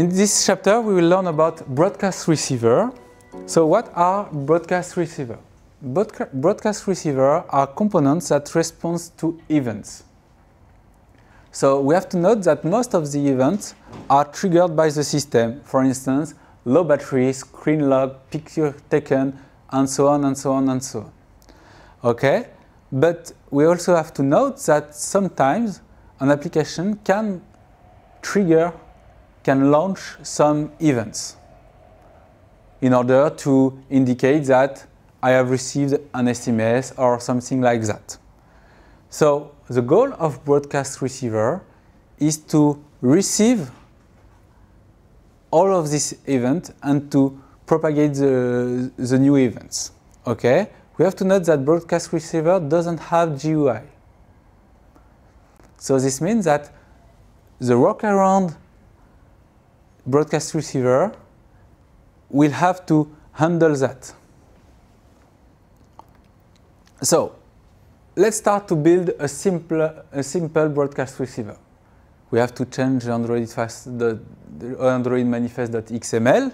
In this chapter, we will learn about broadcast receiver. So what are broadcast receiver? Broadca- broadcast receiver are components that respond to events. So we have to note that most of the events are triggered by the system. For instance, low battery, screen lock, picture taken, and so on and so on and so on. Okay? But we also have to note that sometimes an application can trigger, can launch some events in order to indicate that I have received an SMS or something like that. So the goal of broadcast receiver is to receive all of this event and to propagate the, the new events. Okay? We have to note that broadcast receiver doesn't have GUI. So this means that the workaround broadcast receiver will have to handle that. So let's start to build a simple, a simple broadcast receiver. We have to change Android, fast, the, the Android manifest.xml.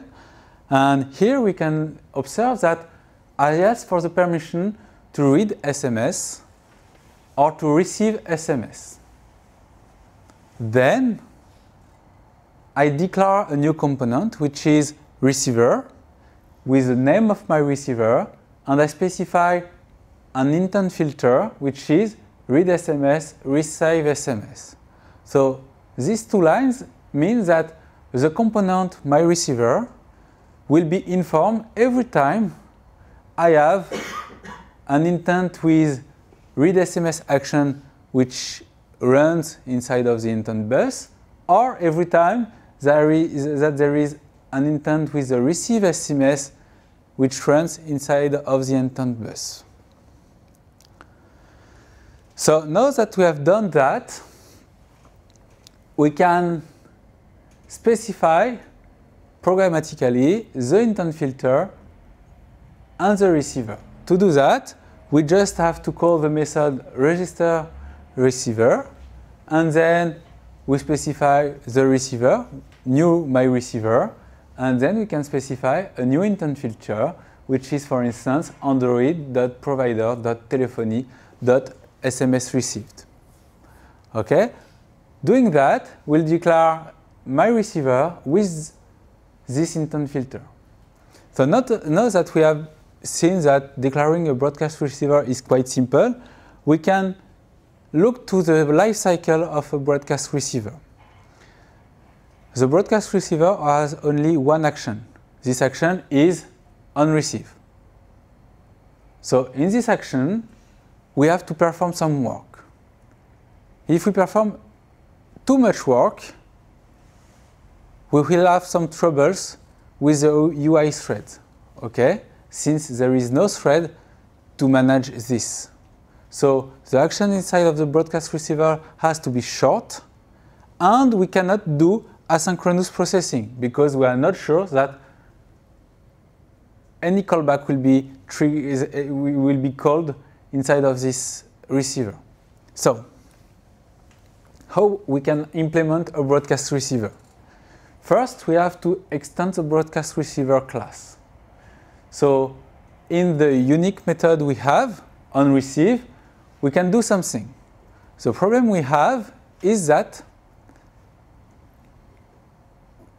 And here we can observe that I ask for the permission to read SMS or to receive SMS. Then I declare a new component which is receiver with the name of my receiver and I specify an intent filter which is read SMS, receive SMS. So these two lines mean that the component my receiver will be informed every time I have an intent with read SMS action which runs inside of the intent bus or every time there is, that there is an intent with the receive SMS which runs inside of the intent bus. So now that we have done that, we can specify programmatically the intent filter and the receiver. To do that, we just have to call the method register receiver and then we specify the receiver, new my receiver, and then we can specify a new intent filter, which is, for instance, android.provider.telephony.smsReceived. Okay? Doing that, we'll declare my receiver with this intent filter. So not, now that we have seen that declaring a broadcast receiver is quite simple, we can look to the life cycle of a broadcast receiver. The broadcast receiver has only one action. This action is on receive. So in this action, we have to perform some work. If we perform too much work, we will have some troubles with the UI thread, okay? Since there is no thread to manage this. So the action inside of the broadcast receiver has to be short, and we cannot do asynchronous processing because we are not sure that any callback will be, eh, will be called inside of this receiver. So, how we can implement a broadcast receiver? First, we have to extend the broadcast receiver class. So, in the unique method we have on receive, we can do something. The problem we have is that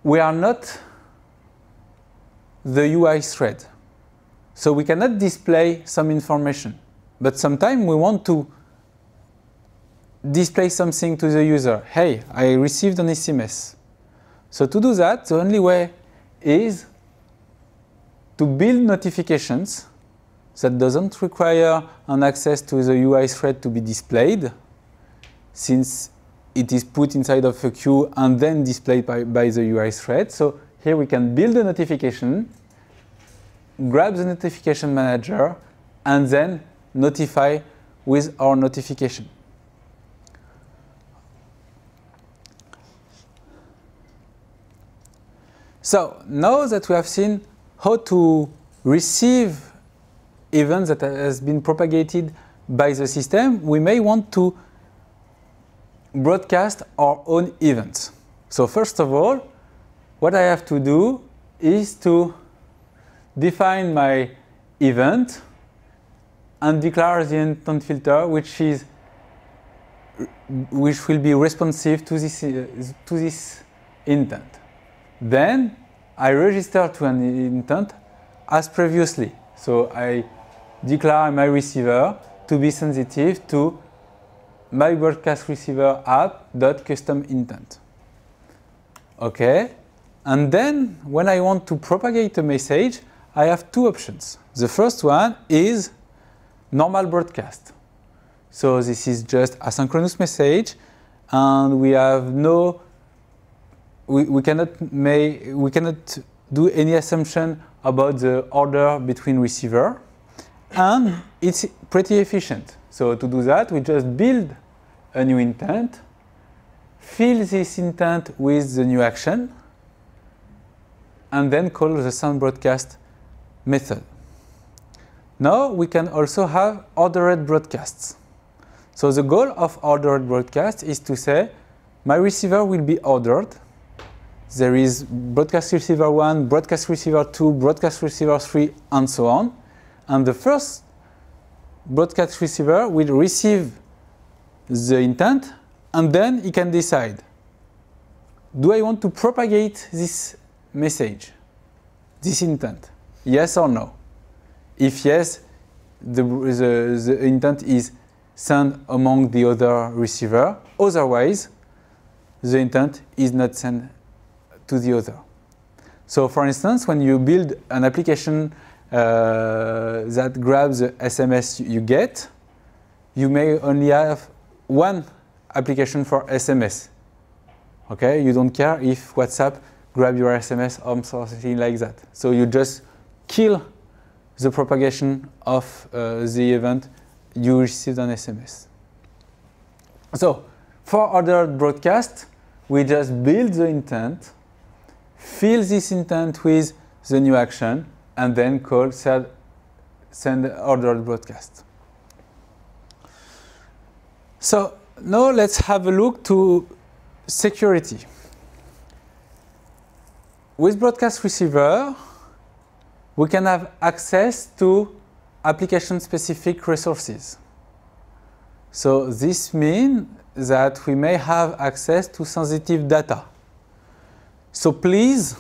we are not the UI thread. So we cannot display some information. But sometimes we want to display something to the user. Hey, I received an SMS. So to do that, the only way is to build notifications that doesn't require an access to the UI thread to be displayed, since it is put inside of a queue and then displayed by, by the UI thread. So here we can build a notification, grab the notification manager, and then notify with our notification. So now that we have seen how to receive events that has been propagated by the system, we may want to broadcast our own events. So first of all, what I have to do is to define my event and declare the intent filter which is which will be responsive to this, to this intent. Then I register to an intent as previously. So I declare my receiver to be sensitive to my broadcast receiver app dot custom intent. Okay, and then when I want to propagate a message, I have two options. The first one is normal broadcast. So this is just asynchronous message, and we have no, we, we cannot make, we cannot do any assumption about the order between receiver, and it's pretty efficient. So to do that, we just build a new intent, fill this intent with the new action, and then call the send broadcast method. Now we can also have ordered broadcasts. So the goal of ordered broadcast is to say my receiver will be ordered. There is broadcast receiver 1, broadcast receiver 2, broadcast receiver 3, and so on. And the first broadcast receiver will receive the intent and then he can decide do I want to propagate this message, this intent? Yes or no? If yes, the, the, the intent is sent among the other receiver. Otherwise, the intent is not sent to the other. So for instance, when you build an application uh, that grabs the SMS you get, you may only have one application for SMS. Okay, you don't care if WhatsApp grab your SMS or something like that. So you just kill the propagation of uh, the event you received on SMS. So for ordered broadcast, we just build the intent, fill this intent with the new action, and then call send, send ordered broadcast. So now let's have a look to security. With broadcast receiver, we can have access to application-specific resources. So this means that we may have access to sensitive data. So please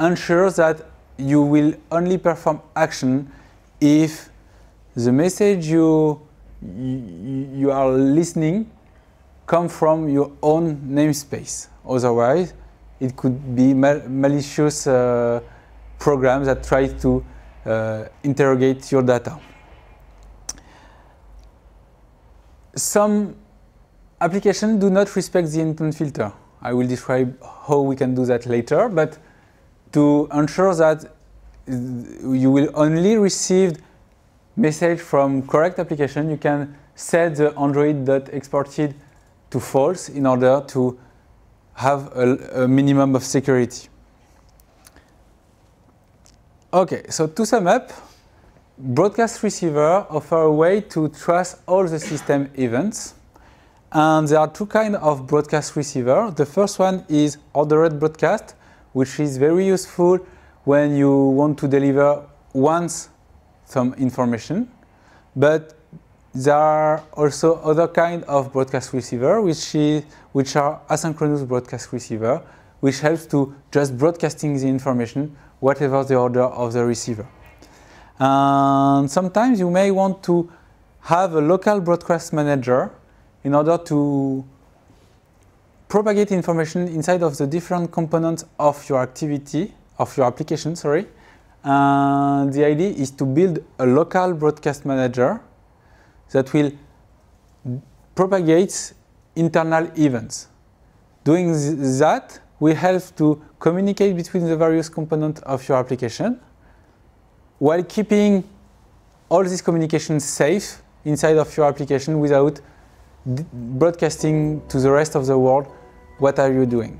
ensure that you will only perform action if the message you, you, you are listening come from your own namespace. Otherwise, it could be mal malicious uh, programs that try to uh, interrogate your data. Some applications do not respect the intent filter. I will describe how we can do that later, but to ensure that you will only receive message from correct application, you can set the android.exported to false in order to have a, a minimum of security. Okay, so to sum up, broadcast receiver offer a way to trace all the system events. And there are two kinds of broadcast receiver. The first one is ordered broadcast, which is very useful when you want to deliver once some information. But there are also other kind of broadcast receiver, which, is, which are asynchronous broadcast receiver, which helps to just broadcasting the information whatever the order of the receiver. And sometimes you may want to have a local broadcast manager in order to propagate information inside of the different components of your activity, of your application, sorry. And the idea is to build a local broadcast manager that will propagate internal events. Doing that will help to communicate between the various components of your application while keeping all these communications safe inside of your application without broadcasting to the rest of the world what are you doing.